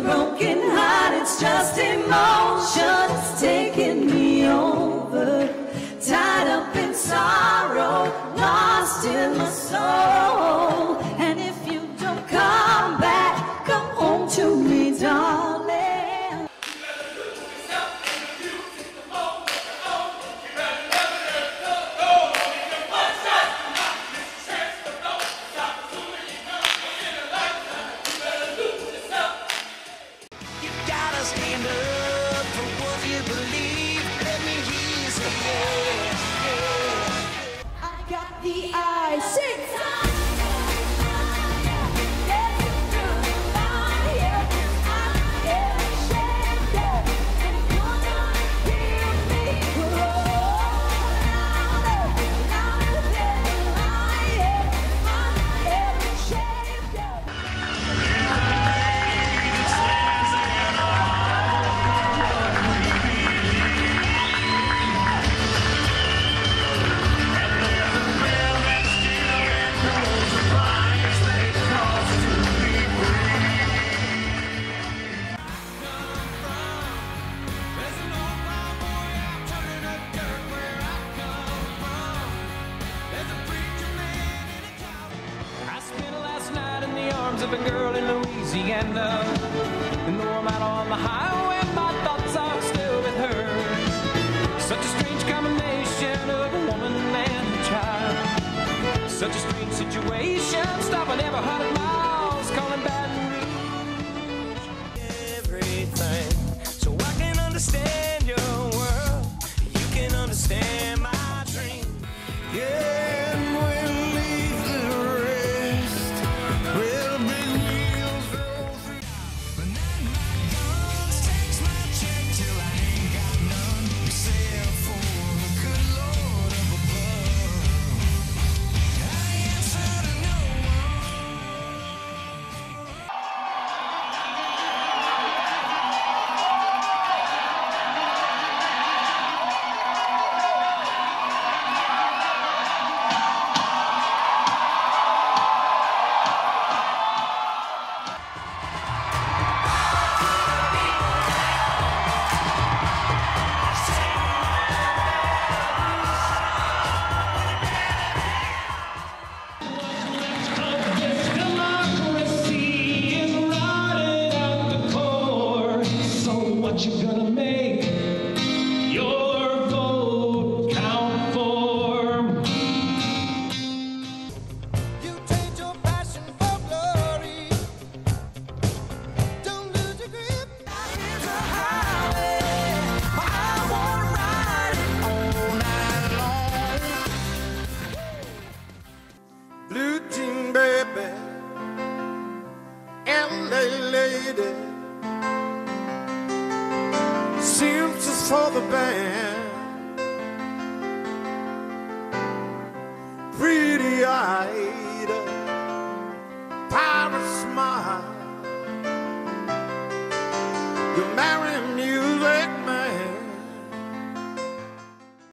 broken heart, it's just emotions taking me over. Tied up in sorrow, lost in my soul. Stand up for what you believe. Let me hear you say. I got the of girl in Louisiana. And though I'm out on the highway, my thoughts are still with her. Such a strange combination of a woman and a child. Such a strange situation, stopping every hundred what you gonna make your vote count for? You trade your passion for glory. Don't lose your grip. Here's a highway. I wanna ride it all night long. Blue jean baby, LA lady, saw the band, pretty eyed, pirate smile. You're marrying